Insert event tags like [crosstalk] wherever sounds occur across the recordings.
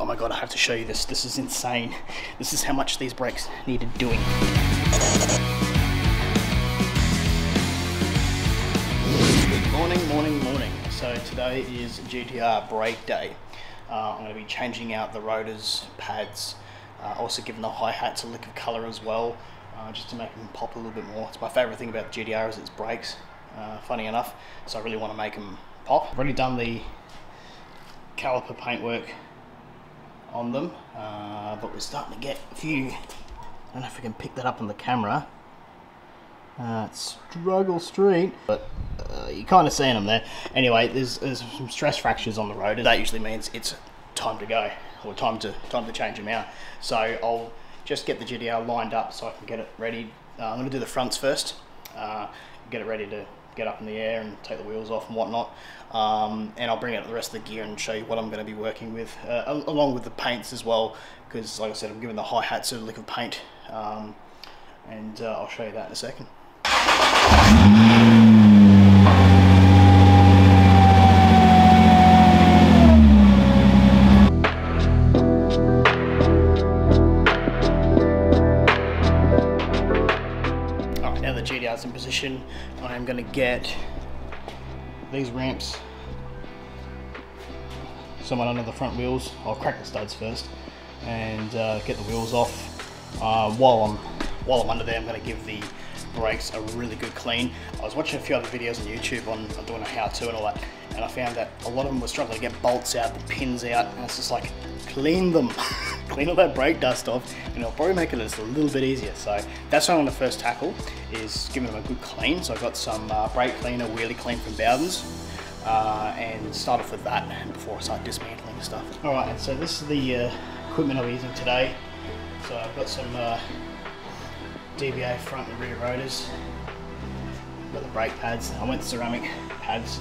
oh my god, I have to show you this. This is insane. This is how much these brakes needed doing. Morning, morning, morning. So today is GTR brake day. Uh, I'm going to be changing out the rotors, pads, uh, also giving the hi-hats a lick of colour as well, uh, just to make them pop a little bit more. It's my favourite thing about the GTR is its brakes, uh, funny enough, so I really want to make them pop. I've already done the caliper paintwork on them, uh, but we're starting to get a few, I don't know if I can pick that up on the camera, uh, struggle street, but uh, you're kind of seeing them there. Anyway, there's, there's some stress fractures on the road. And that usually means it's time to go or time to time to change them out. So I'll just get the GTR lined up so I can get it ready. Uh, I'm going to do the fronts first, uh, get it ready to get up in the air and take the wheels off and whatnot. Um, and I'll bring out the rest of the gear and show you what I'm going to be working with, uh, along with the paints as well, because like I said, I'm giving the hi-hats a lick of paint, um, and uh, I'll show you that in a second. I'm to get these ramps somewhat under the front wheels. I'll crack the studs first and uh, get the wheels off. Uh, while I'm while I'm under there, I'm to give the brakes a really good clean. I was watching a few other videos on YouTube on, on doing a how-to and all that, and I found that a lot of them were struggling to get bolts out, the pins out, and it's just like, clean them. [laughs] clean all that brake dust off, and it'll probably make it just a little bit easier. So that's what I'm going to first tackle, is giving them a good clean. So I've got some uh, brake cleaner, Wheely Clean from Bowden's, uh, and start off with that before I start dismantling stuff. Alright, so this is the uh, equipment I'm using today. So I've got some uh, DBA front and rear rotors. Got the brake pads. I went ceramic pads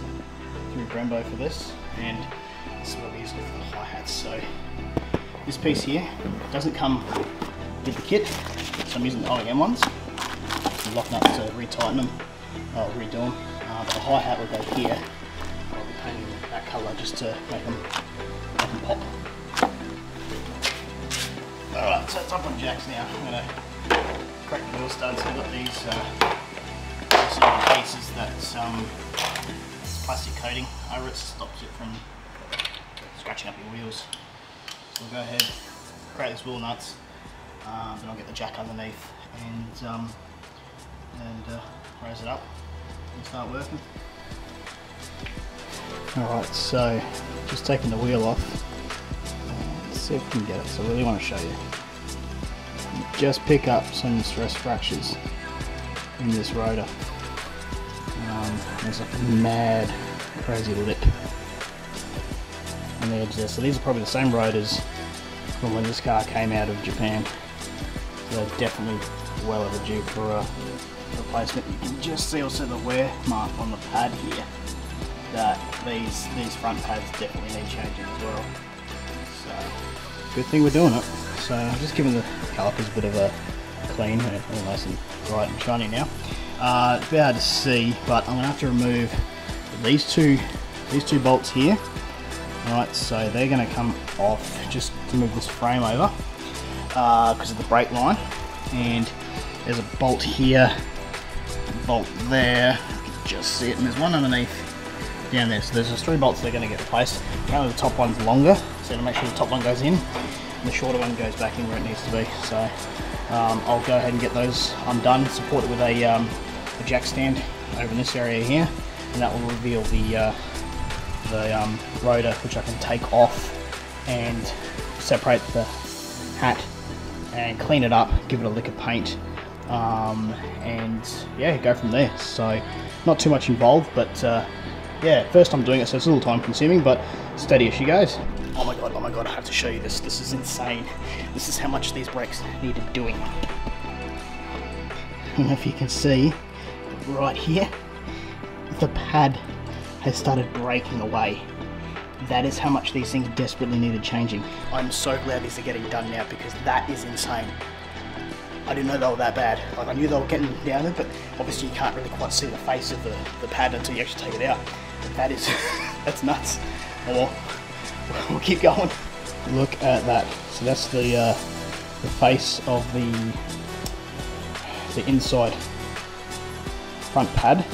through Brembo for this, and this is what I'm using for the hi-hats. So this piece here doesn't come with the kit, so I'm using the OEM ones. I'm locking up to retighten them, I'll redo them. Uh, the hi-hat will go here. I'll be painting that colour just to make them, make them pop. Alright, so it's up on jacks now. I'm going to crack the wheel studs. I've got these uh, pieces that um, plastic coating over it stops it from scratching up your wheels. We'll go ahead, create these wheel uh, then I'll get the jack underneath and um, and uh, raise it up and start working. Alright, so just taking the wheel off. Let's see if we can get it. So I really want to show you. Just pick up some stress fractures in this rotor. Um, there's a mad, crazy lip on the edge there. So these are probably the same rotors from when this car came out of Japan. So they're definitely well overdue for a replacement. You can just see also the wear mark on the pad here that these these front pads definitely need changing as well. So good thing we're doing it. So I'm just giving the calipers a bit of a clean, and all nice and bright and shiny now. Uh, it's a bit hard to see, but I'm gonna have to remove these two these two bolts here. Alright, so they're gonna come off just to move this frame over because uh, of the brake line. And there's a bolt here, a bolt there, just see it, and there's one underneath down there. So there's just three bolts that are going to get replaced. Apparently the top one's longer, so to make sure the top one goes in, and the shorter one goes back in where it needs to be. So um, I'll go ahead and get those undone, support it with a, um, a jack stand over in this area here, and that will reveal the, uh, the um, rotor, which I can take off and separate the hat and clean it up, give it a lick of paint, um, and yeah, go from there. So not too much involved, but uh, yeah, first time doing it, so it's a little time consuming, but steady as she goes. Oh my god, oh my god, I have to show you this. This is insane. This is how much these brakes needed doing. I don't know if you can see, right here, the pad has started breaking away. That is how much these things desperately needed changing. I'm so glad these are getting done now because that is insane. I didn't know they were that bad. Like I knew they were getting down there, but obviously you can't really quite see the face of the, the pad until you actually take it out. That is, [laughs] that's nuts. Or [laughs] we'll keep going. look at that. So that's the uh, the face of the the inside front pad.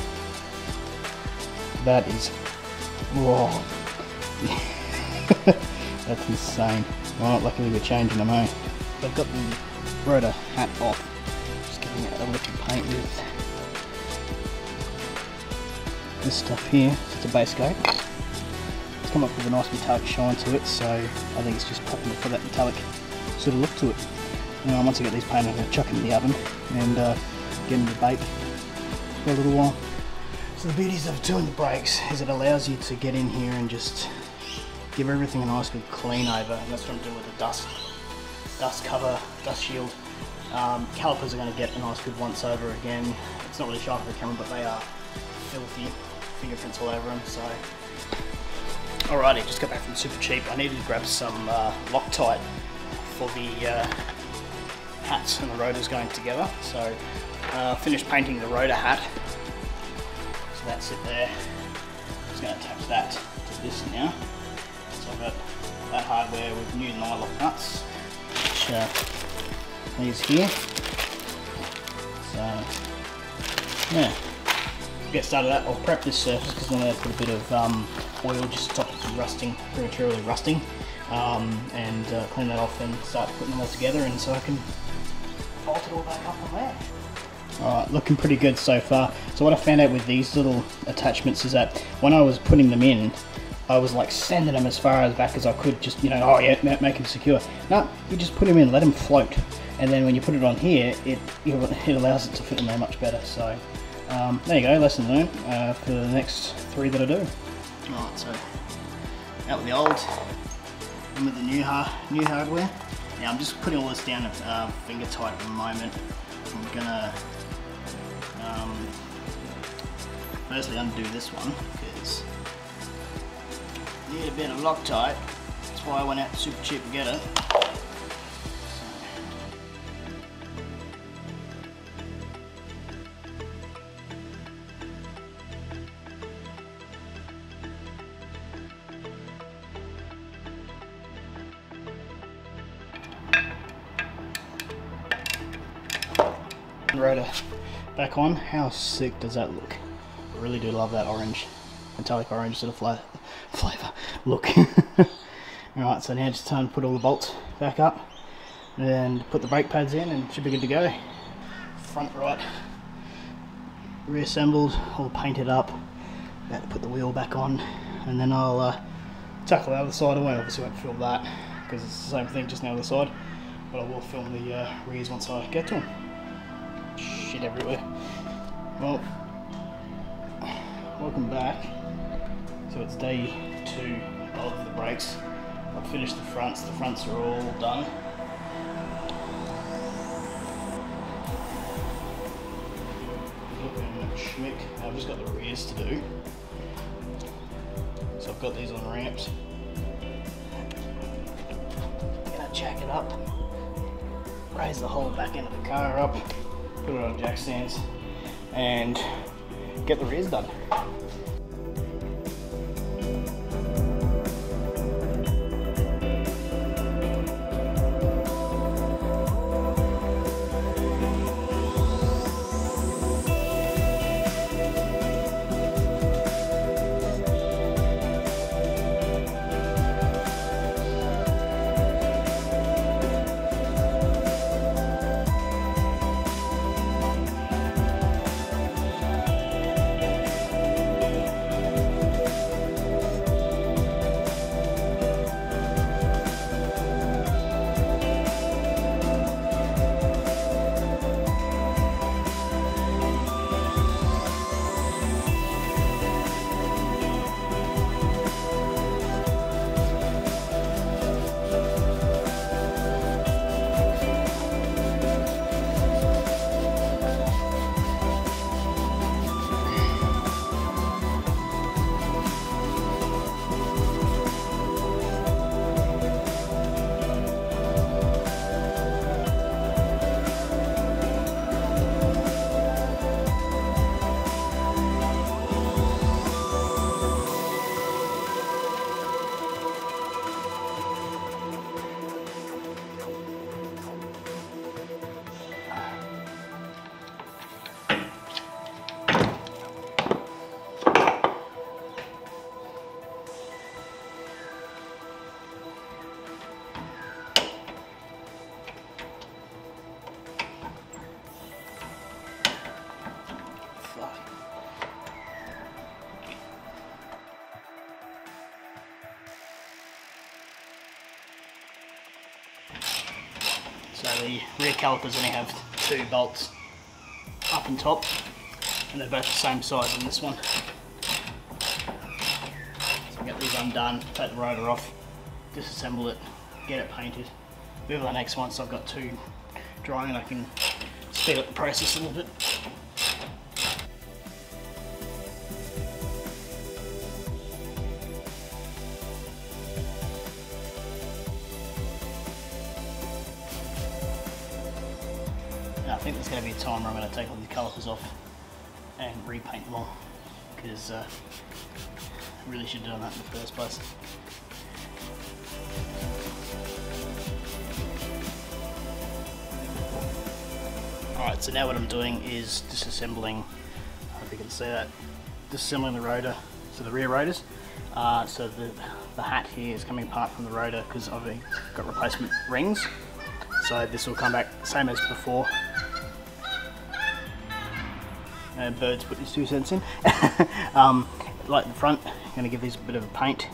That is, whoa, [laughs] that's insane. Well, luckily we're changing them, eh? I've got the rotor hat off. Just giving it a lick of paint with this stuff here. It's a base coat. It's come up with a nice metallic shine to it, so I think it's just popping it for that metallic sort of look to it. Now, once I get these painted, I'm going to chuck them in the oven and uh, get them to bake for a little while. So the beauties of doing the brakes is it allows you to get in here and just give everything a nice good clean over. And that's what I'm doing with the dust, dust cover, dust shield. Um, calipers are going to get a nice good once over again. It's not really sharp for the camera, but they are filthy fingerprints all over them. So, alrighty, just got back from Supercheap. I needed to grab some uh, Loctite for the uh, hats and the rotors going together. So, uh, finished painting the rotor hat. So that's it there. Just going to attach that to this now. So I've got that hardware with new nylock nuts, which uh, these here. So yeah, get started that. I'll prep this surface because I'm going to put a bit of um, oil just to stop it from rusting, prematurely rusting, um, and uh, clean that off and start putting them all together and so I can bolt it all back up on there. Alright, looking pretty good so far. So what I found out with these little attachments is that when I was putting them in, I was like sending them as far as back as I could, just, you know, oh yeah, make them secure. No, you just put them in, let them float. And then when you put it on here, it, it allows it to fit in there much better. So um, there you go, lesson learned uh, for the next three that I do. Alright, so out with the old, and with the new, ha new hardware. Now I'm just putting all this down at uh, finger tight at the moment. I'm gonna um, firstly undo this one because need a bit of Loctite. That's why I went out Supercheap to get it. rotor back on. How sick does that look? I really do love that orange, metallic orange sort of fla flavour look. [laughs] Alright, so now just time to put all the bolts back up and put the brake pads in and should be good to go. Front right reassembled, all painted up. About to put the wheel back on and then I'll uh, tackle the other side away. Obviously won't film that because it's the same thing just on the other side. But I will film the uh, rears once I get to them shit everywhere. Well, welcome back. So it's day two of the brakes. I've finished the fronts. The fronts are all done. schmick. I've just got the rears to do. So I've got these on ramps. Gonna jack it up. Raise the whole back end of the car up put it on jack stands, and get the rears done. The rear calipers only have two bolts up and top, and they're both the same size in this one. So get these undone, take the rotor off, disassemble it, get it painted. Move on the next one so I've got two drying and I can speed up the process a little bit. Take all the calipers off and repaint them all because uh, I really should have done that in the first place. Alright, so now what I'm doing is disassembling, I hope you can see that, disassembling the rotor, so the rear rotors. Uh, so the, the hat here is coming apart from the rotor because I've got replacement rings. So this will come back same as before. And birds put his two cents in. [laughs] um, like the front, I'm going to give these a bit of a paint,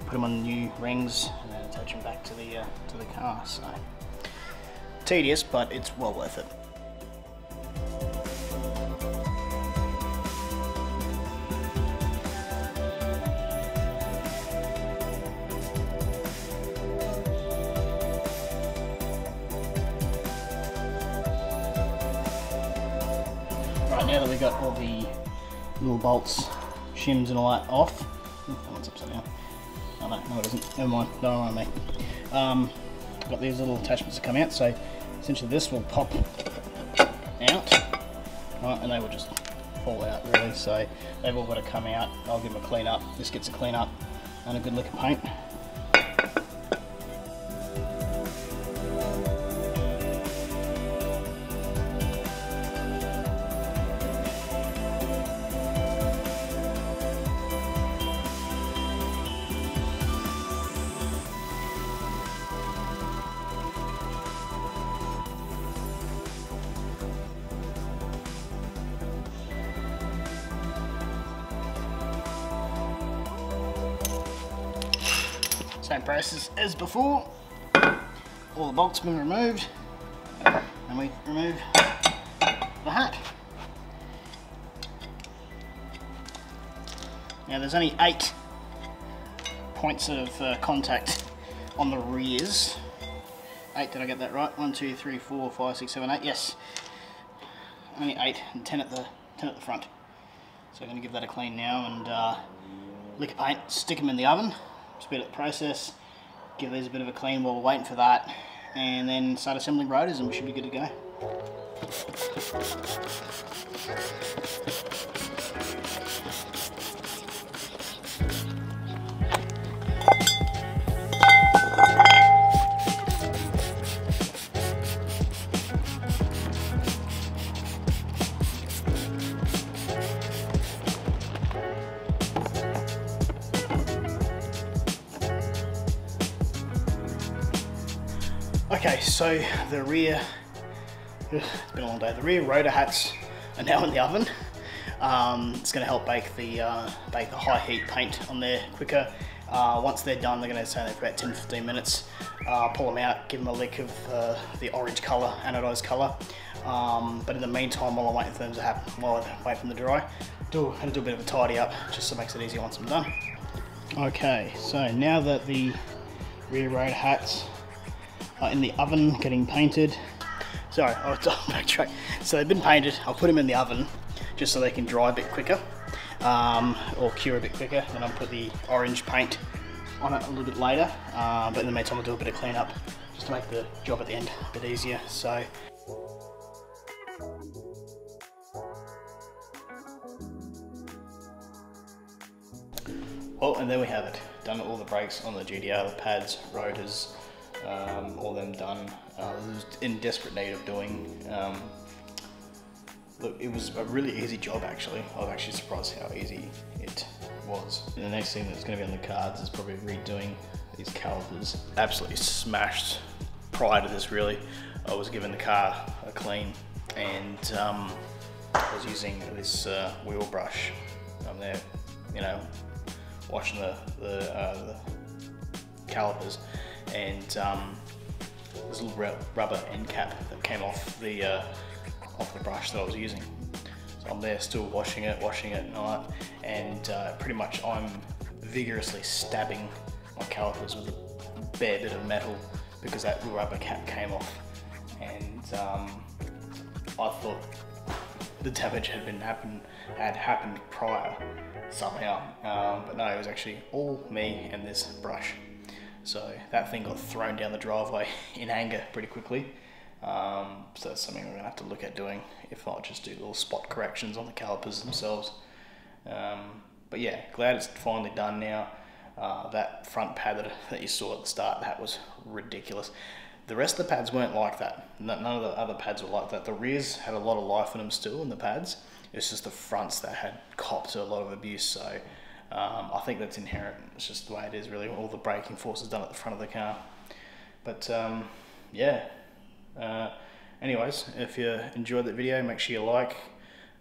put them on new rings, and then attach them back to the uh, to the car. So tedious, but it's well worth it. Now that we got all the little bolts, shims and all that off, oh, that one's upside down. Oh no, no it isn't, never mind, don't mind me. Um, got these little attachments to come out, so essentially this will pop out, right, and they will just fall out really, so they've all got to come out, I'll give them a clean up, this gets a clean up and a good lick of paint. Same process as before. All the bolts been removed. And we remove the hat. Now there's only eight points of uh, contact on the rears. Eight, did I get that right? One, two, three, four, five, six, seven, eight. Yes. Only eight and ten at the ten at the front. So I'm going to give that a clean now and uh, lick of paint, stick them in the oven, speed up the process, give these a bit of a clean while we're waiting for that, and then start assembling rotors and we should be good to go. Okay, so the rear, it's been a long day, the rear rotor hats are now in the oven. Um, it's going to help bake the, uh, bake the high heat paint on there quicker. Uh, once they're done, they're going to stay there for about 10-15 minutes. Uh, pull them out, give them a lick of uh, the orange colour, anodised colour. Um, but in the meantime, while I'm waiting for them to happen, while I wait for them to dry, do, to do a bit of a tidy up, just so it makes it easier once I'm done. Okay, so now that the rear rotor hats are in the oven getting painted. Sorry, I'll [laughs] backtrack. So they've been painted, I'll put them in the oven just so they can dry a bit quicker um, or cure a bit quicker. Then I'll put the orange paint on it a little bit later. Uh, but in the meantime, I'll do a bit of cleanup just to make the job at the end a bit easier. So. Well, and there we have it. Done all the brakes on the GTR, the pads, rotors, um, all them done. Uh, was in desperate need of doing. Um, look, it was a really easy job actually. I was actually surprised how easy it was. And the next thing that's going to be on the cards is probably redoing these calipers. Absolutely smashed prior to this really. I was giving the car a clean and um, I was using this uh, wheel brush. I'm there, you know, washing the, the, uh, the calipers and um, this little rubber end cap that came off the uh, off the brush that I was using. So I'm there still washing it, washing it at night, and uh, pretty much I'm vigorously stabbing my calipers with a bare bit of metal because that rubber cap came off. And um, I thought the damage had been happen had happened prior somehow, um, but no, it was actually all me and this brush. So that thing got thrown down the driveway [laughs] in anger pretty quickly. Um, so that's something we're gonna have to look at doing. If not, just do little spot corrections on the calipers themselves. Um, but yeah, glad it's finally done now. Uh, that front pad that, that you saw at the start, that was ridiculous. The rest of the pads weren't like that. None of the other pads were like that. The rears had a lot of life in them still in the pads. It's just the fronts that had copped a lot of abuse. So um, I think that's inherent. It's just the way it is really. All the braking force is done at the front of the car. But um, yeah. Uh, anyways, if you enjoyed that video, make sure you like,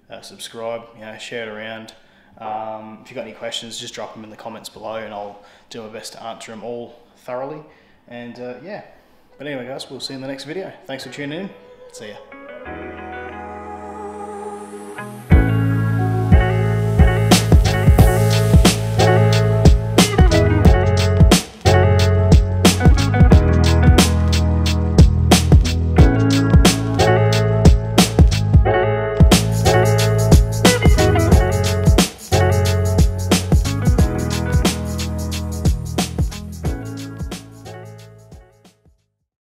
uh, subscribe, you know, share it around. Um, if you've got any questions, just drop them in the comments below and I'll do my best to answer them all thoroughly. And uh, yeah, but anyway guys, we'll see you in the next video. Thanks for tuning in. See ya.